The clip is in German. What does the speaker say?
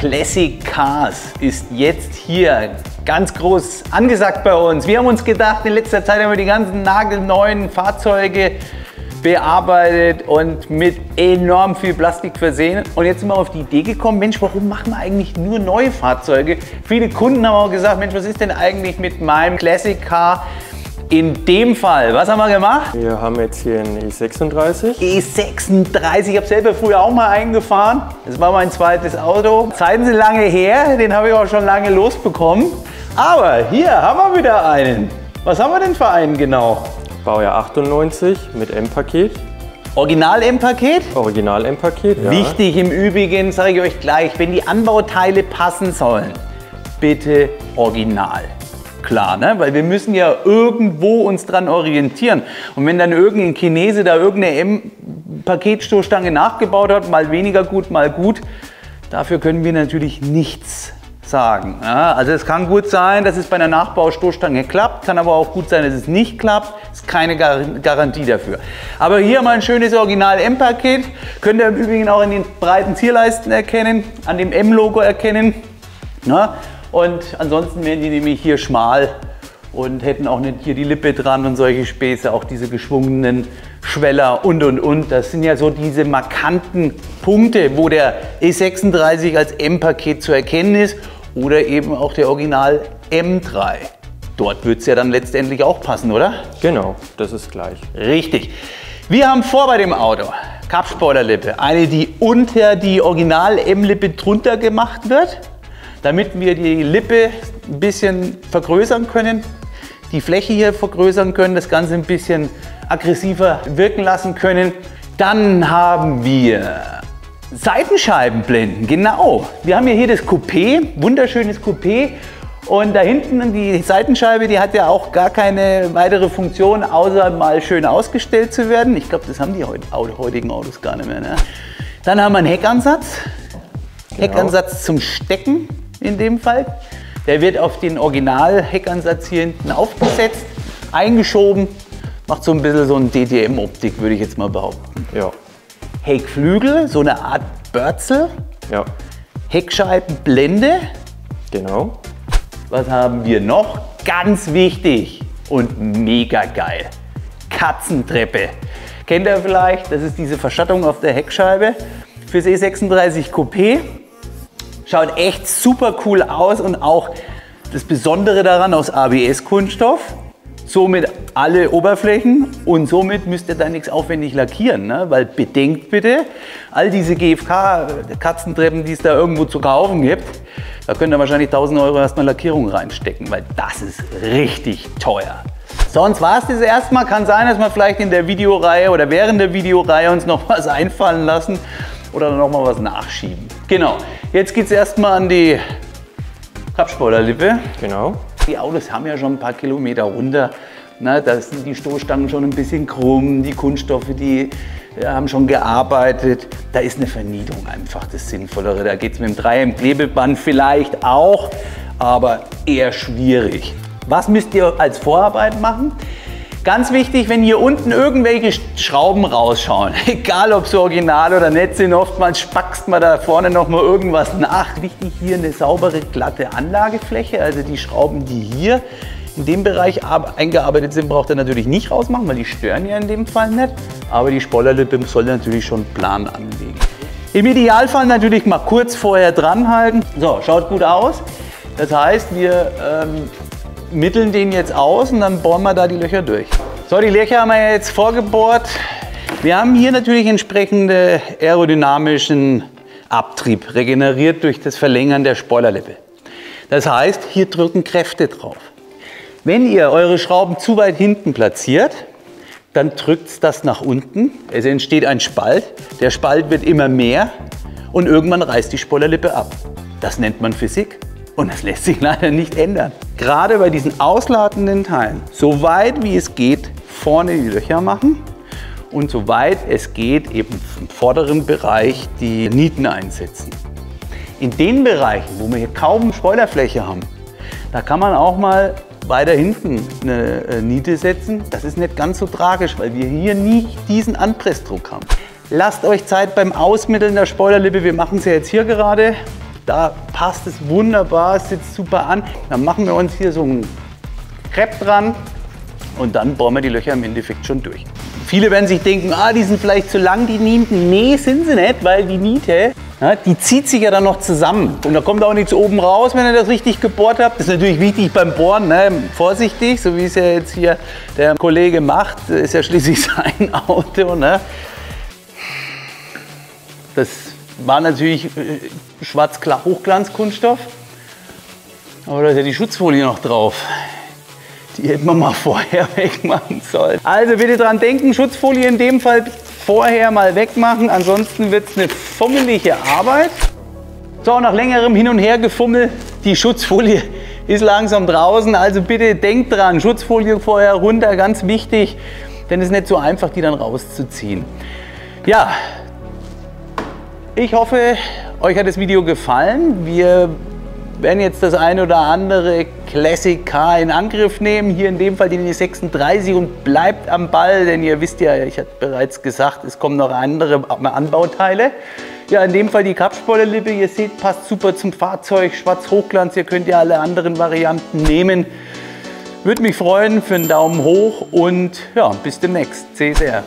Classic Cars ist jetzt hier ganz groß angesagt bei uns. Wir haben uns gedacht, in letzter Zeit haben wir die ganzen nagelneuen Fahrzeuge bearbeitet und mit enorm viel Plastik versehen. Und jetzt sind wir auf die Idee gekommen, Mensch, warum machen wir eigentlich nur neue Fahrzeuge? Viele Kunden haben auch gesagt, Mensch, was ist denn eigentlich mit meinem Classic Car? In dem Fall, was haben wir gemacht? Wir haben jetzt hier einen E36. E36, ich habe selber früher auch mal eingefahren. Das war mein zweites Auto. Zeiten sind lange her, den habe ich auch schon lange losbekommen. Aber hier haben wir wieder einen. Was haben wir denn für einen genau? Baujahr 98 mit M-Paket. Original M-Paket? Original M-Paket, ja. Wichtig im Übrigen, sage ich euch gleich, wenn die Anbauteile passen sollen, bitte original. Klar, ne? weil wir müssen ja irgendwo uns dran orientieren. Und wenn dann irgendein Chinese da irgendeine M-Paketstoßstange nachgebaut hat, mal weniger gut, mal gut, dafür können wir natürlich nichts sagen. Ja, also es kann gut sein, dass es bei einer Nachbaustoßstange klappt, kann aber auch gut sein, dass es nicht klappt. Ist keine Gar Garantie dafür. Aber hier mal ein schönes Original M-Paket. Könnt ihr im Übrigen auch in den breiten Zierleisten erkennen, an dem M-Logo erkennen. Ja, und ansonsten wären die nämlich hier schmal und hätten auch nicht hier die Lippe dran und solche Späße, auch diese geschwungenen Schweller und und und. Das sind ja so diese markanten Punkte, wo der E36 als M-Paket zu erkennen ist oder eben auch der Original M3. Dort wird es ja dann letztendlich auch passen, oder? Genau, das ist gleich. Richtig. Wir haben vor bei dem Auto Cup-Spoiler-Lippe, eine, die unter die Original-M-Lippe drunter gemacht wird, damit wir die Lippe ein bisschen vergrößern können, die Fläche hier vergrößern können, das Ganze ein bisschen aggressiver wirken lassen können. Dann haben wir Seitenscheibenblenden, genau. Wir haben ja hier das Coupé, wunderschönes Coupé. Und da hinten die Seitenscheibe, die hat ja auch gar keine weitere Funktion, außer mal schön ausgestellt zu werden. Ich glaube, das haben die heutigen Autos gar nicht mehr. Ne? Dann haben wir einen Heckansatz. Genau. Heckansatz zum Stecken in dem Fall. Der wird auf den Original-Heckansatz hier hinten aufgesetzt, eingeschoben. Macht so ein bisschen so eine DTM-Optik, würde ich jetzt mal behaupten. Ja. Heckflügel, so eine Art Börzel. Ja. Heckscheibenblende. Genau. Was haben wir noch? Ganz wichtig und mega geil. Katzentreppe. Kennt ihr vielleicht? Das ist diese Verschattung auf der Heckscheibe fürs E36 Coupé. Schaut echt super cool aus und auch das Besondere daran aus ABS-Kunststoff somit alle Oberflächen und somit müsst ihr da nichts aufwendig lackieren. Ne? Weil bedenkt bitte, all diese GFK-Katzentreppen, die es da irgendwo zu kaufen gibt, da könnt ihr wahrscheinlich 1000 Euro erstmal Lackierung reinstecken, weil das ist richtig teuer. Sonst war es das erstmal. Kann sein, dass wir vielleicht in der Videoreihe oder während der Videoreihe uns noch was einfallen lassen oder noch mal was nachschieben. Genau, jetzt geht es erstmal an die Kapspoilerlippe. Genau. Die Autos haben ja schon ein paar Kilometer runter. Na, da sind die Stoßstangen schon ein bisschen krumm, die Kunststoffe, die ja, haben schon gearbeitet. Da ist eine Vernietung einfach das Sinnvollere. Da geht es mit dem 3M-Klebeband vielleicht auch, aber eher schwierig. Was müsst ihr als Vorarbeit machen? Ganz wichtig, wenn hier unten irgendwelche Schrauben rausschauen, egal ob sie original oder nicht sind, oftmals spackst man da vorne noch mal irgendwas nach. Wichtig hier eine saubere, glatte Anlagefläche, also die Schrauben, die hier in dem Bereich eingearbeitet sind, braucht ihr natürlich nicht rausmachen, weil die stören ja in dem Fall nicht. Aber die Spoilerlippe soll natürlich schon plan anlegen. Im Idealfall natürlich mal kurz vorher dran halten. So, schaut gut aus. Das heißt, wir ähm, mitteln den jetzt aus und dann bohren wir da die Löcher durch. So, die Löcher haben wir jetzt vorgebohrt. Wir haben hier natürlich entsprechende aerodynamischen Abtrieb, regeneriert durch das Verlängern der Spoilerlippe. Das heißt, hier drücken Kräfte drauf. Wenn ihr eure Schrauben zu weit hinten platziert, dann drückt das nach unten. Es entsteht ein Spalt. Der Spalt wird immer mehr und irgendwann reißt die Spoilerlippe ab. Das nennt man Physik. Und das lässt sich leider nicht ändern. Gerade bei diesen ausladenden Teilen, so weit wie es geht, vorne die Löcher machen und so weit es geht, eben im vorderen Bereich die Nieten einsetzen. In den Bereichen, wo wir hier kaum Spoilerfläche haben, da kann man auch mal weiter hinten eine äh, Niete setzen. Das ist nicht ganz so tragisch, weil wir hier nicht diesen Anpressdruck haben. Lasst euch Zeit beim Ausmitteln der Spoilerlippe. Wir machen es ja jetzt hier gerade. Da passt es wunderbar, sitzt super an. Dann machen wir uns hier so ein Crepe dran und dann bohren wir die Löcher im Endeffekt schon durch. Viele werden sich denken, ah, die sind vielleicht zu lang, die Nieten. Nee, sind sie nicht, weil die Niete, ja, die zieht sich ja dann noch zusammen. Und da kommt auch nichts oben raus, wenn ihr das richtig gebohrt habt. Das ist natürlich wichtig beim Bohren, ne? vorsichtig, so wie es ja jetzt hier der Kollege macht. Das ist ja schließlich sein Auto. Ne? Das war natürlich äh, schwarz Hochglanzkunststoff. Aber da ist ja die Schutzfolie noch drauf. Die hätten wir mal vorher wegmachen sollen. Also bitte dran denken, Schutzfolie in dem Fall vorher mal wegmachen. Ansonsten wird es eine fummelige Arbeit. So, nach längerem Hin und Her gefummel, die Schutzfolie ist langsam draußen. Also bitte denkt dran, Schutzfolie vorher runter, ganz wichtig. Denn es ist nicht so einfach, die dann rauszuziehen. Ja, ich hoffe, euch hat das Video gefallen. Wir werden jetzt das eine oder andere Classic Car in Angriff nehmen. Hier in dem Fall die 36 und bleibt am Ball, denn ihr wisst ja, ich hatte bereits gesagt, es kommen noch andere Anbauteile. Ja, in dem Fall die Kapspoilerlippe, ihr seht, passt super zum Fahrzeug, schwarz Hochglanz, ihr könnt ja alle anderen Varianten nehmen. Würde mich freuen für einen Daumen hoch und ja, bis demnächst. CSR.